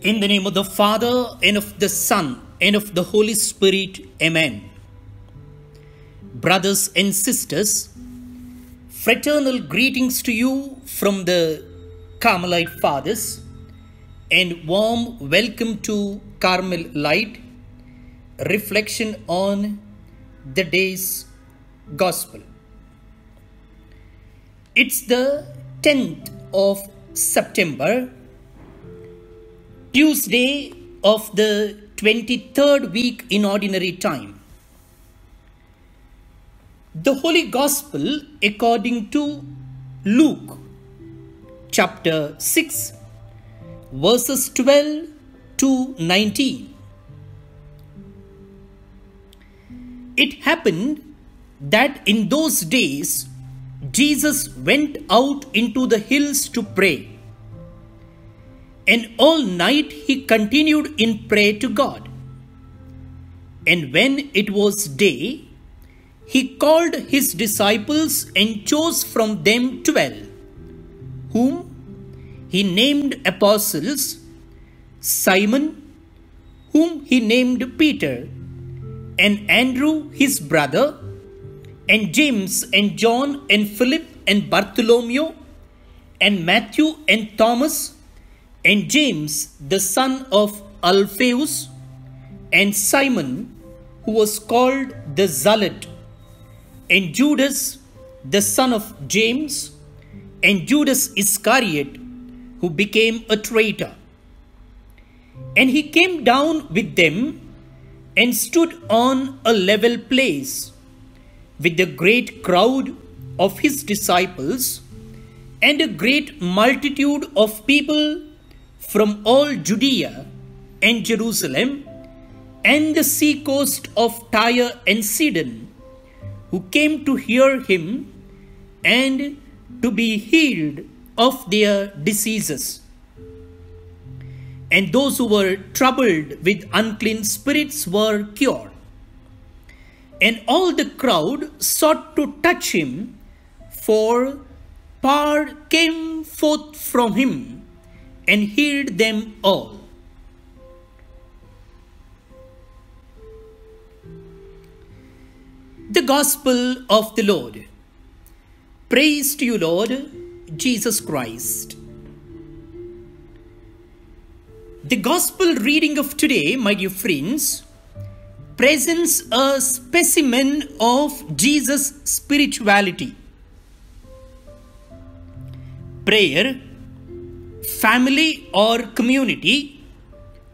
In the name of the Father, and of the Son, and of the Holy Spirit. Amen. Brothers and sisters, fraternal greetings to you from the Carmelite Fathers, and warm welcome to Carmel Light, reflection on the day's Gospel. It's the 10th of September, Tuesday of the 23rd week in Ordinary Time. The Holy Gospel according to Luke chapter 6 verses 12 to 19. It happened that in those days Jesus went out into the hills to pray. And all night he continued in prayer to God. And when it was day, he called his disciples and chose from them twelve, whom he named apostles Simon, whom he named Peter, and Andrew his brother and James and John and Philip and Bartholomew and Matthew and Thomas and James the son of Alphaeus and Simon who was called the Zealot and Judas the son of James and Judas Iscariot who became a traitor. And he came down with them and stood on a level place with the great crowd of his disciples and a great multitude of people from all Judea and Jerusalem and the sea coast of Tyre and Sidon, who came to hear him and to be healed of their diseases. And those who were troubled with unclean spirits were cured and all the crowd sought to touch him, for power came forth from him and healed them all. The Gospel of the Lord. Praise to you, Lord Jesus Christ. The Gospel reading of today, my dear friends, presents a specimen of Jesus' spirituality. Prayer, family or community,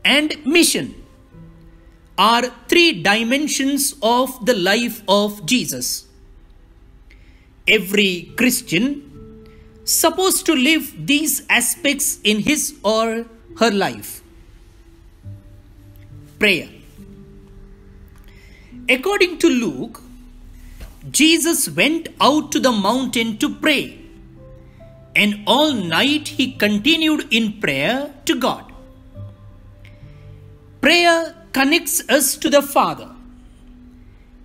and mission are three dimensions of the life of Jesus. Every Christian supposed to live these aspects in his or her life. Prayer. According to Luke, Jesus went out to the mountain to pray, and all night he continued in prayer to God. Prayer connects us to the Father.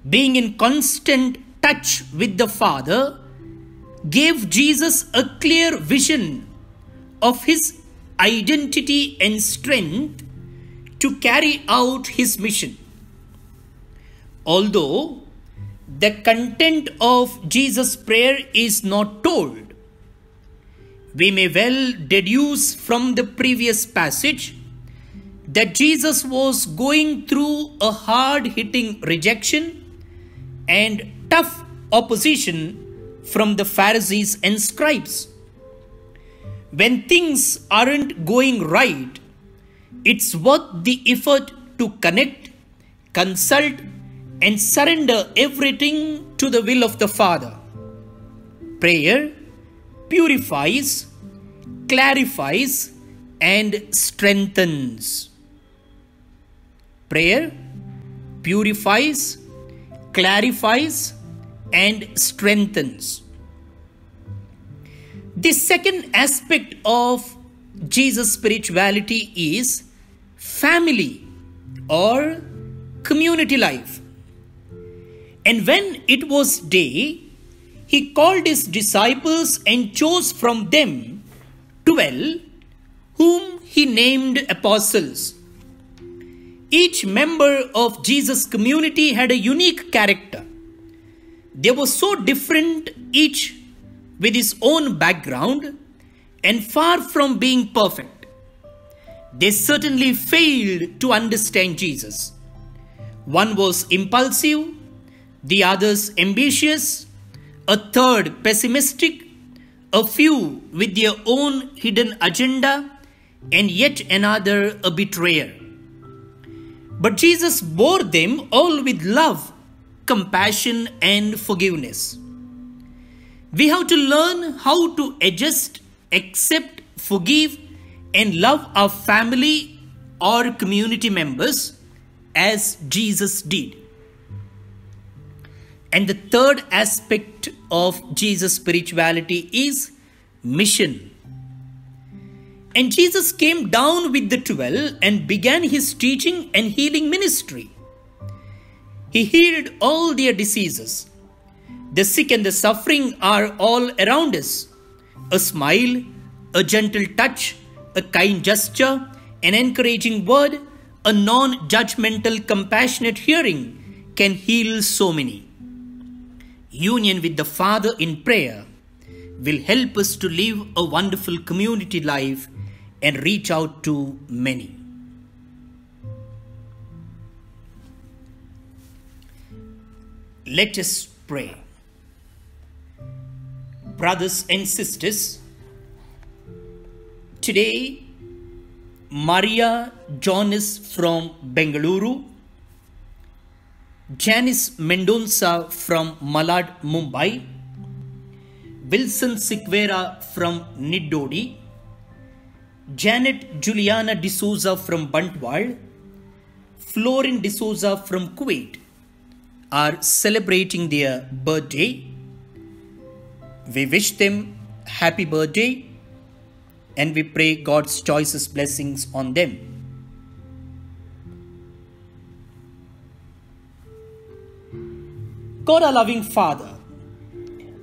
Being in constant touch with the Father gave Jesus a clear vision of his identity and strength to carry out his mission. Although the content of Jesus' prayer is not told, we may well deduce from the previous passage that Jesus was going through a hard hitting rejection and tough opposition from the Pharisees and scribes. When things aren't going right, it's worth the effort to connect, consult, and surrender everything to the will of the Father. Prayer purifies, clarifies, and strengthens. Prayer purifies, clarifies, and strengthens. The second aspect of Jesus' spirituality is family or community life. And when it was day, he called his disciples and chose from them twelve whom he named apostles. Each member of Jesus' community had a unique character. They were so different, each with his own background, and far from being perfect. They certainly failed to understand Jesus. One was impulsive, the others ambitious, a third pessimistic, a few with their own hidden agenda, and yet another a betrayer. But Jesus bore them all with love, compassion, and forgiveness. We have to learn how to adjust, accept, forgive, and love our family or community members as Jesus did. And the third aspect of Jesus' spirituality is mission. And Jesus came down with the twelve and began his teaching and healing ministry. He healed all their diseases. The sick and the suffering are all around us. A smile, a gentle touch, a kind gesture, an encouraging word, a non judgmental, compassionate hearing can heal so many. Union with the Father in prayer will help us to live a wonderful community life and reach out to many. Let us pray. Brothers and sisters, today Maria Jonas from Bengaluru, Janice Mendonça from Malad, Mumbai, Wilson Sequeira from Nidodi, Janet Juliana D'Souza from Bantwal, Florin D'Souza from Kuwait are celebrating their birthday. We wish them happy birthday and we pray God's choicest blessings on them. God, our loving Father,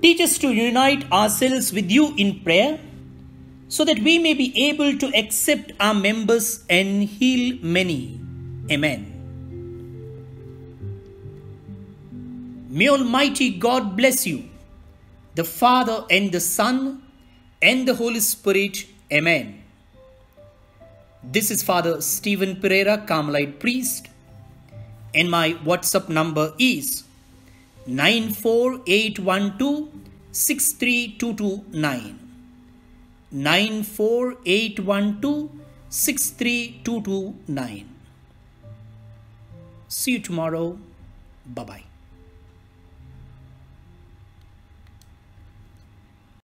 teach us to unite ourselves with you in prayer so that we may be able to accept our members and heal many. Amen. May Almighty God bless you, the Father and the Son and the Holy Spirit. Amen. This is Father Stifan Perera, Carmelite priest, and my WhatsApp number is 94812 63229. 94812 63229. See you tomorrow. Bye bye.